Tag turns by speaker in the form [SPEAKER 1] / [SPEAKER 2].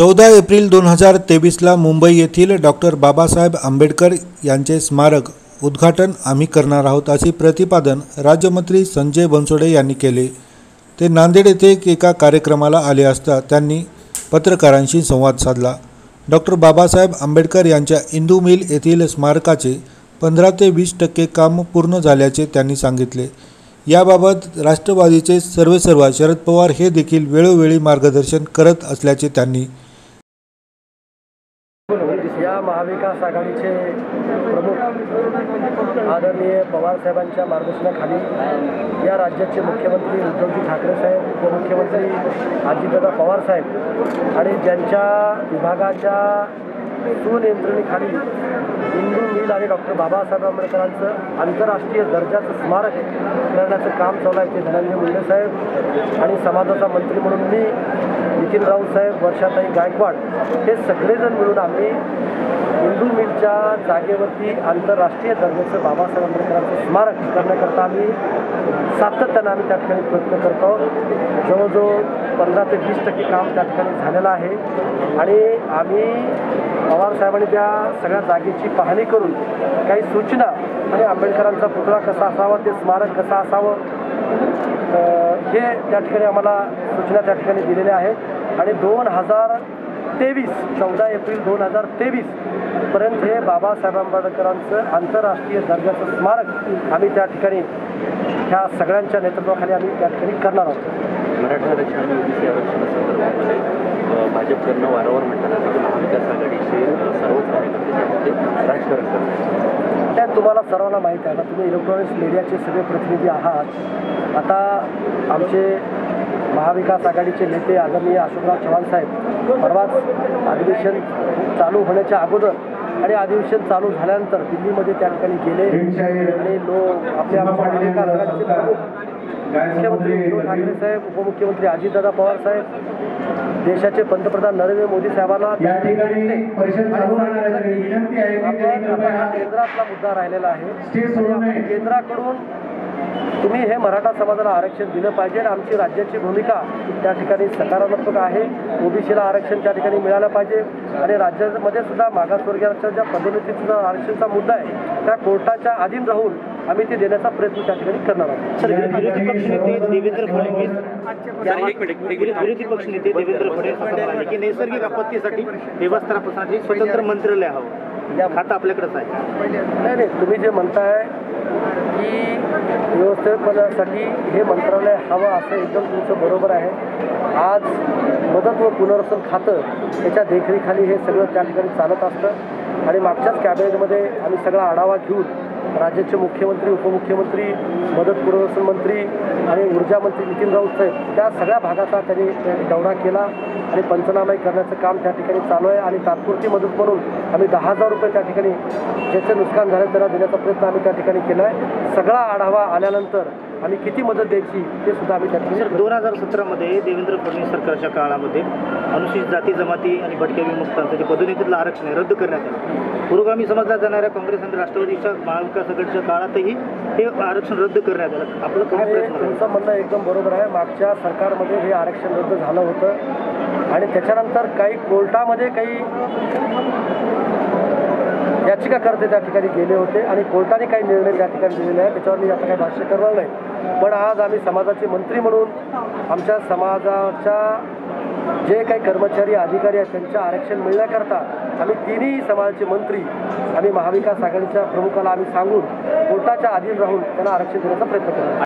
[SPEAKER 1] चौदा एप्रिल दोन हजार तेवीसला मुंबई येथील डॉक्टर बाबासाहेब आंबेडकर यांचे स्मारक उद्घाटन आम्ही करणार आहोत असे प्रतिपादन राज्यमंत्री संजय बनसोडे यांनी केले. ते नांदेड येथे एका कार्यक्रमाला आले असता त्यांनी पत्रकारांशी संवाद साधला. डॉक्टर बाबासाहेब आंबेडकर यांच्या इंदू मिल येथील स्मारकाचे पंधरा ते वीस टक्के काम पूर्ण झाल्याचे त्यांनी सांगितले. याबाबत राष्ट्रवादीचे सर्वेसर्वा शरद पवार हे देखील वेळोवेळी मार्गदर्शन करत असल्याचे त्यांनी
[SPEAKER 2] या महाविकास आघाडीचे प्रमुख आदरणीय पवारसाहेबांच्या मार्गदर्शनाखाली या राज्याचे मुख्यमंत्री उद्धवजी ठाकरे साहेब उपमुख्यमंत्री अजितदादा पवारसाहेब आणि ज्यांच्या विभागाच्या सुनियंत्रणेखाली हिंदू मिल आणि डॉक्टर बाबासाहेब आंबेडकरांचं आंतरराष्ट्रीय दर्जाचं स्मारक करण्याचं काम चालू आहे ते धनंजय मुंडे साहेब आणि समाजाचा मंत्री म्हणून मी नितीन राऊतसाहेब वर्षाताई गायकवाड हे सगळेजण मिळून आम्ही हिंदू मिलच्या जागेवरती आंतरराष्ट्रीय दर्जाचं बाबासाहेब आंबेडकरांचं स्मारक करण्याकरता आम्ही सातत्यानं आम्ही त्या ठिकाणी प्रयत्न करतो. आहोत जवळजवळ पंधरा ते वीस टक्के काम त्या ठिकाणी झालेलं आहे. आणि आम्ही पवारसाहेबांनी त्या सगळ्या जागेची पाहणी करून काही सूचना आणि आंबेडकरांचा पुतळा कसा असावा ते स्मारक कसं असावं हे त्या ठिकाणी आम्हाला सूचना त्या ठिकाणी दिलेल्या आहेत. आणि दोन हजार तेवीस चौदा एप्रिल दोन हजार तेवीस पर्यंत हे बाबासाहेब आंबेडकरांचं आंतरराष्ट्रीय दर्जाचं स्मारक आम्ही त्या ठिकाणी ह्या सगळ्यांच्या नेतृत्वाखाली आम्ही त्या ठिकाणी करणार आहोत.
[SPEAKER 3] मराठा आरक्षण ओबीसी आरक्षणासंदर्भामध्ये भाजपकडनं वारंवार म्हणतात की महाविकास आघाडीचे सर्वच कार्यकर्ते राजकारण करतात
[SPEAKER 2] त्या तुम्हाला सर्वांना माहीत आहे आता तुम्ही इलेक्ट्रॉनिक्स मीडियाचे सगळे प्रतिनिधी आहात. आता आमचे महाविकास आघाडीचे नेते आदरणीय अशोकराव चव्हाण साहेब परवाच अधिवेशन चालू होण्याच्या अगोदर आणि अधिवेशन चालू झाल्यानंतर दिल्लीमध्ये त्या ठिकाणी गेले. आणि लोक आपल्या महाविकास आघाडीचे प्रमुख मुख्यमंत्री उद्धव ठाकरे साहेब उपमुख्यमंत्री अजितदादा पवार साहेब देशाचे पंतप्रधान नरेंद्र मोदी साहेबांना केंद्रातला मुद्दा राहिलेला आहे. केंद्राकडून तुम्ही हे मराठा समाजाला आरक्षण दिलं पाहिजे आणि आमची राज्याची भूमिका त्या ठिकाणी सकारात्मक आहे. ओबीसीला आरक्षण त्या ठिकाणी मिळालं पाहिजे. आणि राज्यामध्ये सुद्धा मागासवर्गीयांच्या ज्या पदोन्नतीचा आरक्षणचा मुद्दा आहे त्या कोर्टाच्या अधीन राहून आम्ही ते देण्याचा प्रयत्न त्या ठिकाणी करणार आहोत.
[SPEAKER 4] सर विरोधी पक्षनेते देवेंद्र फडणवीस विरोधी पक्षनेते देवेंद्र फडणवीस की नैसर्गिक आपत्तीसाठी व्यवस्थापनासाठी स्वतंत्र मंत्रालय हवं. खातं आपल्याकडेच आहे.
[SPEAKER 2] नाही नाही तुम्ही जे म्हणताय की व्यवस्थापनासाठी हे मंत्रालय हवं असं एकदम तुमचं बरोबर आहे. आज मदत व पुनर्वसन खातं त्याच्या देखरेखाली हे सगळं त्या ठिकाणी चालत असतं. आणि मागच्याच कॅबिनेटमध्ये आम्ही सगळा आढावा घेऊन राज्याचे मुख्यमंत्री उपमुख्यमंत्री मदत पुनर्वसन मंत्री आणि ऊर्जा मंत्री नितीन राऊत साहेब त्या सगळ्या भागाचा त्यांनी त्यांनी दौरा केला. आणि पंचनामे करण्याचं काम त्या ठिकाणी चालू आहे आणि तात्पुरती मदत म्हणून आम्ही दहा हजार रुपये त्या ठिकाणी ज्याचं नुकसान झालं त्यांना देण्याचा प्रयत्न आम्ही त्या ठिकाणी केला आहे. सगळा आढावा आल्यानंतर आम्ही किती मदत द्यायची ते सुद्धा आम्ही त्या ठिकाणी
[SPEAKER 4] दोन हजार सतरामध्ये देवेंद्र फडणवीस सरकारच्या काळामध्ये अनुसूचित जाती जमाती आणि भटक्या विमुक्तांचं जे पदोन्नतीतलं आरक्षण आहे रद्द करण्यात आलं. पुरोगामी समजल्या जाणाऱ्या काँग्रेस आणि राष्ट्रवादीच्या महाविकास आघाडीच्या काळातही हे आरक्षण रद्द करण्यात आलं. आपलं काय?
[SPEAKER 2] तुमचं म्हणणं एकदम बरोबर आहे. मागच्या सरकारमध्ये हे आरक्षण रद्द झालं होतं. आणि त्याच्यानंतर काही कोर्टामध्ये काही याचिकाकर्ते त्या ठिकाणी गेले होते आणि कोर्टाने काही निर्णय त्या ठिकाणी दिलेले आहे त्याच्यावर मी आता काही भाष्य करणार नाही. पण आज आम्ही समाजाचे मंत्री म्हणून आमच्या समाजाच्या जे काही कर्मचारी अधिकारी आहेत त्यांच्या आरक्षण मिळण्याकरता आम्ही तिन्ही समाजाचे मंत्री आणि महाविकास आघाडीच्या प्रमुखाला आम्ही सांगून कोर्टाच्या अधीन राहून त्यांना आरक्षण देण्याचा प्रयत्न करतो